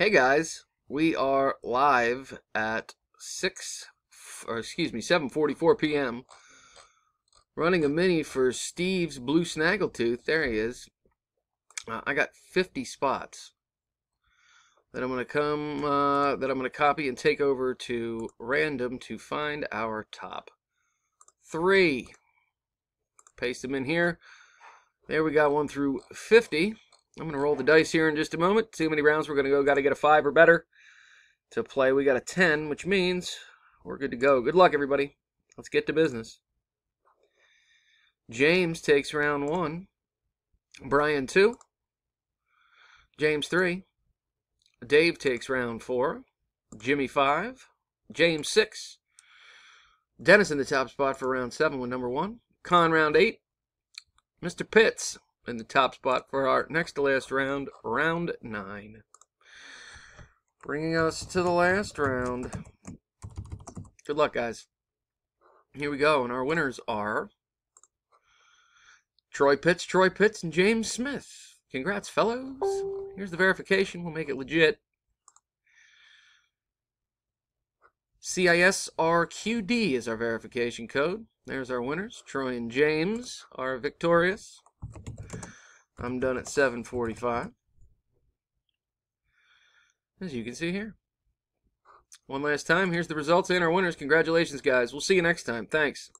Hey guys, we are live at 6 or excuse me, 7:44 p.m. running a mini for Steve's Blue Snaggletooth. There he is. Uh, I got 50 spots that I'm going to come uh, that I'm going to copy and take over to random to find our top 3. Paste them in here. There we got one through 50. I'm going to roll the dice here in just a moment. Too many rounds we're going to go. Got to get a 5 or better to play. We got a 10, which means we're good to go. Good luck, everybody. Let's get to business. James takes round 1. Brian 2. James 3. Dave takes round 4. Jimmy 5. James 6. Dennis in the top spot for round 7 with number 1. Con round 8. Mr. Pitts in the top spot for our next to last round, round nine. Bringing us to the last round. Good luck, guys. Here we go, and our winners are Troy Pitts, Troy Pitts, and James Smith. Congrats, fellows. Here's the verification. We'll make it legit. CISRQD is our verification code. There's our winners. Troy and James are victorious. I'm done at 745. As you can see here. One last time, here's the results and our winners. Congratulations, guys. We'll see you next time. Thanks.